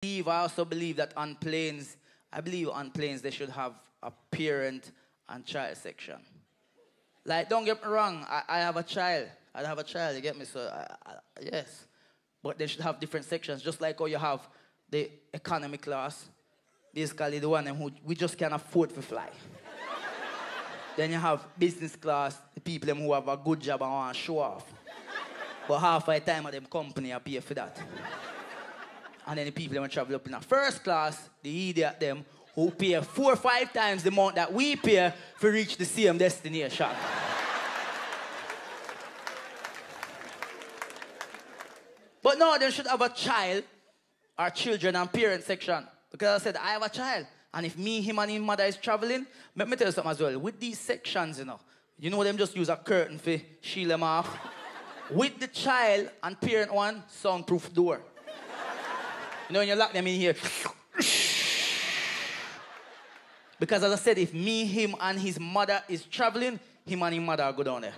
believe, I also believe that on planes, I believe on planes they should have a parent and child section. Like, don't get me wrong, I, I have a child. I have a child, you get me? So, I, I, yes. But they should have different sections, just like how you have the economy class. Basically, the one who we just can't afford to fly. then you have business class, the people who have a good job and want to show off. But half the time of them company I pay for that. And then the people that travel up in a first class, the idiot them who pay four or five times the amount that we pay to reach the same destination. but no, they should have a child or children and parent section. Because I said, I have a child. And if me, him, and his mother is traveling, let me tell you something as well. With these sections, you know, you know them just use a curtain for shield them off. With the child and parent one, soundproof door. You know, when you lock them in here. Because as I said, if me, him, and his mother is traveling, him and his mother go down there.